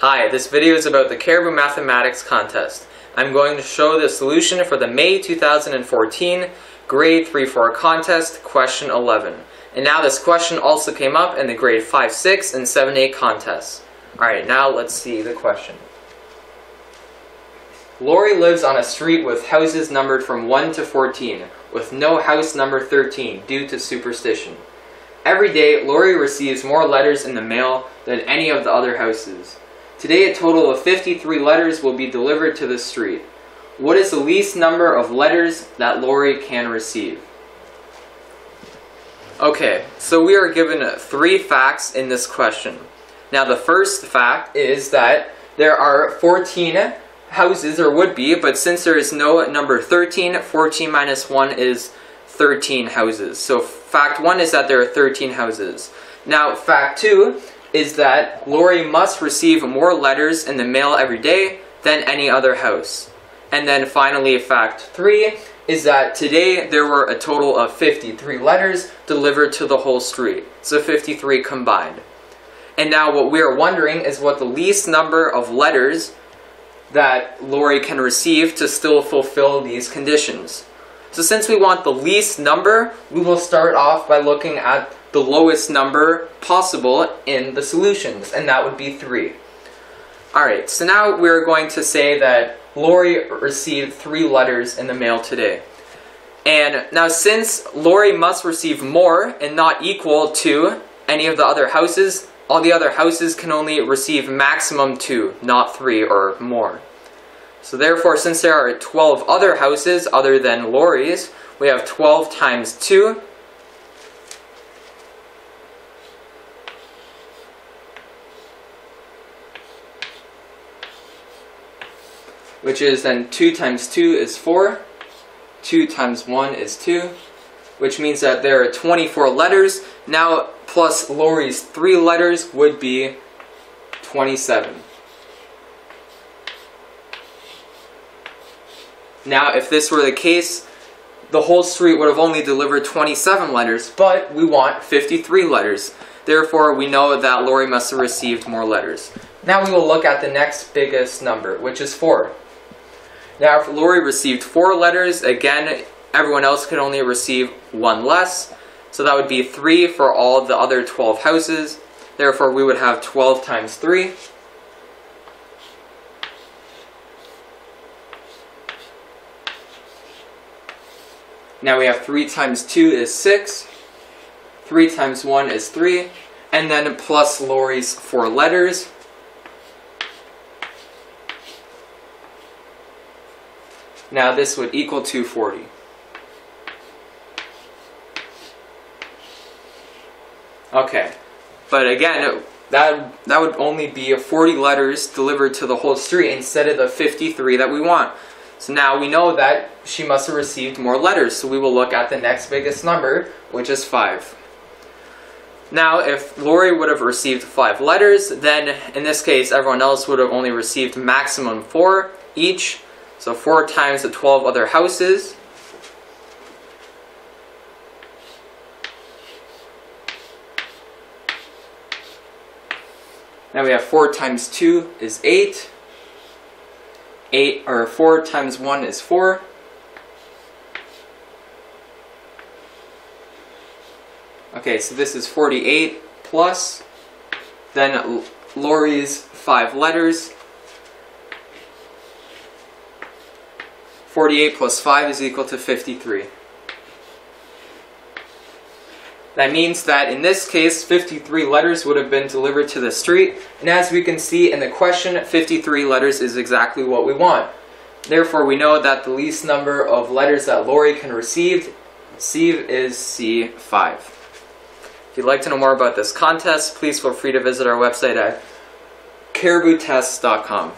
Hi, this video is about the Caribou Mathematics Contest. I'm going to show the solution for the May 2014 Grade 3-4 contest, question 11. And now this question also came up in the Grade 5-6 and 7-8 contests. Alright, now let's see the question. Lori lives on a street with houses numbered from 1 to 14, with no house number 13 due to superstition. Every day, Lori receives more letters in the mail than any of the other houses. Today, a total of 53 letters will be delivered to the street. What is the least number of letters that Lori can receive? Okay, so we are given three facts in this question. Now, the first fact is that there are 14 houses, or would be, but since there is no number 13, 14 minus 1 is 13 houses. So fact 1 is that there are 13 houses. Now, fact 2 is that Lori must receive more letters in the mail every day than any other house. And then finally, fact three is that today there were a total of 53 letters delivered to the whole street. So 53 combined. And now what we are wondering is what the least number of letters that Lori can receive to still fulfill these conditions. So since we want the least number, we will start off by looking at the lowest number possible in the solutions, and that would be 3. Alright, so now we're going to say that Lori received 3 letters in the mail today. And now since Lori must receive more and not equal to any of the other houses, all the other houses can only receive maximum 2, not 3 or more. So therefore, since there are 12 other houses other than Lori's, we have 12 times 2, which is then 2 times 2 is 4, 2 times 1 is 2, which means that there are 24 letters. Now, plus Lori's 3 letters would be 27. Now, if this were the case, the whole street would have only delivered 27 letters, but we want 53 letters. Therefore, we know that Lori must have received more letters. Now we will look at the next biggest number, which is 4. Now, if Lori received four letters, again, everyone else could only receive one less. So that would be 3 for all the other 12 houses. Therefore, we would have 12 times 3. Now we have 3 times 2 is 6. 3 times 1 is 3. And then plus Lori's 4 letters. Now this would equal 240. Okay, but again, that, that would only be 40 letters delivered to the whole street instead of the 53 that we want. So now we know that she must have received more letters, so we will look at the next biggest number, which is 5. Now, if Lori would have received 5 letters, then in this case, everyone else would have only received maximum 4 each, so 4 times the 12 other houses. Now we have 4 times 2 is 8. 8 or 4 times 1 is 4. Okay, so this is 48 plus then Lori's 5 letters 48 plus 5 is equal to 53. That means that in this case, 53 letters would have been delivered to the street. And as we can see in the question, 53 letters is exactly what we want. Therefore, we know that the least number of letters that Lori can receive, receive is C5. If you'd like to know more about this contest, please feel free to visit our website at cariboutest.com.